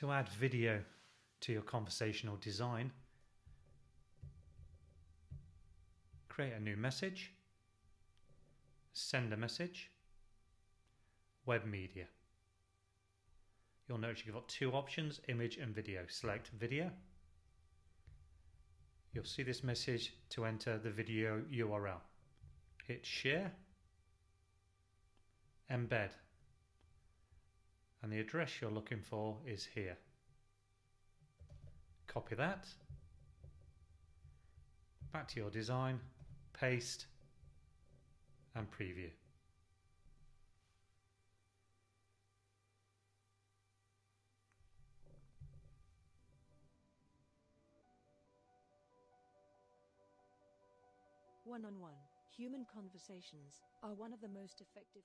To add video to your conversational design, create a new message, send a message, web media. You'll notice you've got two options, image and video. Select video. You'll see this message to enter the video URL. Hit share, embed, and the address you're looking for is here. Copy that, back to your design, paste, and preview. One-on-one, human conversations are one of the most effective